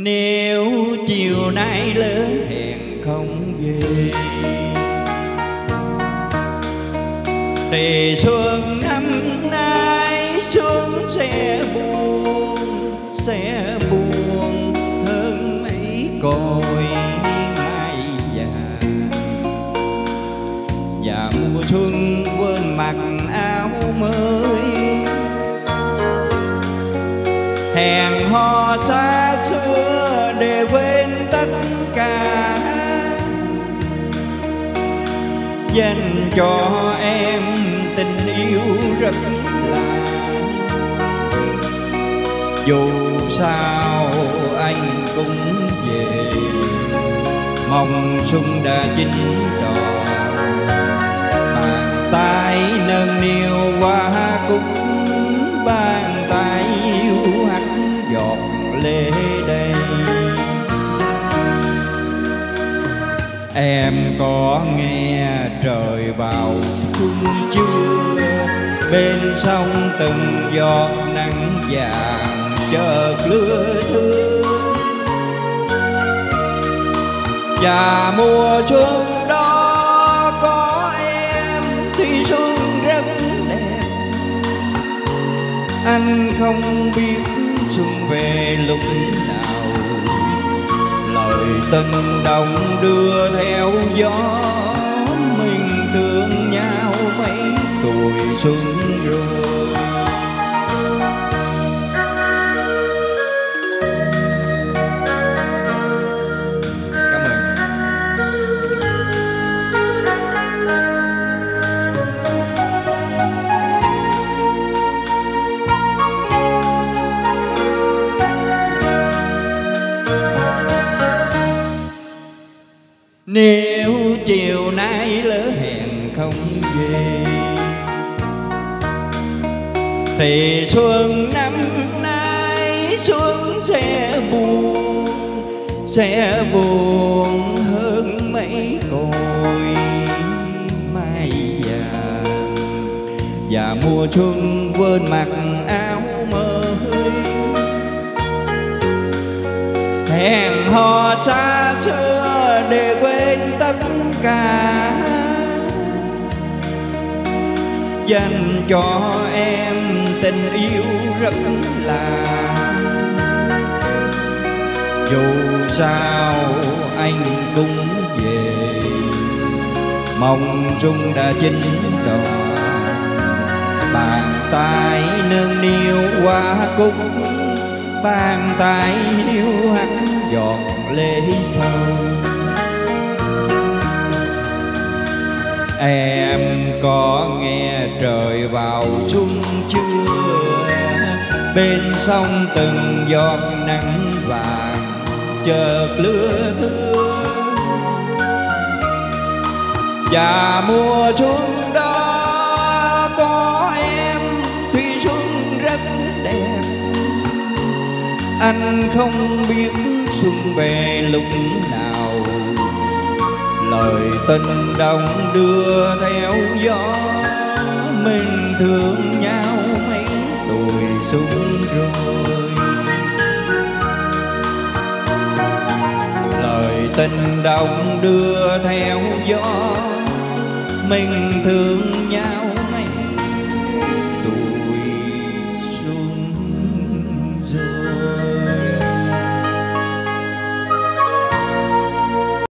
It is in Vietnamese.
nếu chiều nay lớn hẹn không về thì xuân năm nay xuân sẽ buồn sẽ buồn hơn mấy cội mai vàng. Và mùa xuân quên mặc áo mới hẹn hò xa dành cho em tình yêu rất là. Dù sao anh cũng về, mong xuân đã chín đỏ bàn tay nâng niu qua cúc bàn tay yêu hắt giọt lệ đây em có nghe trời vào chung chưa? Bên sông từng giọt nắng vàng chợt lưa thưa và mùa xuân đó có em thì xuân rất đẹp. Anh không biết xuân về lúc nào. Lời tình đồng đưa theo gió xuống rồi cảm ơn Nếu chiều nay lỡ hẹn không về thì xuân năm nay xuân sẽ buồn Sẽ buồn hơn mấy cội mai vàng Và mùa xuân quên mặc áo mới, hẹn hò xa xưa để quên tất cả dành cho em tình yêu rất là. Dù sao anh cũng về, mong xuân đã chín đỏ bàn tay nâng niu qua cúc, bàn tay hiu hắt giọt lệ sâu em có nghe trời vào xuân chưa? Bên sông từng giọt nắng vàng chợt lưa thưa. Và mùa xuân đó có em, thủy xuân rất đẹp. Anh không biết xuân về lúc nào lời tình đồng đưa theo gió. Mình thương nhau mấy tuổi xuân rồi. Lời tình đồng đưa theo gió. Mình thương nhau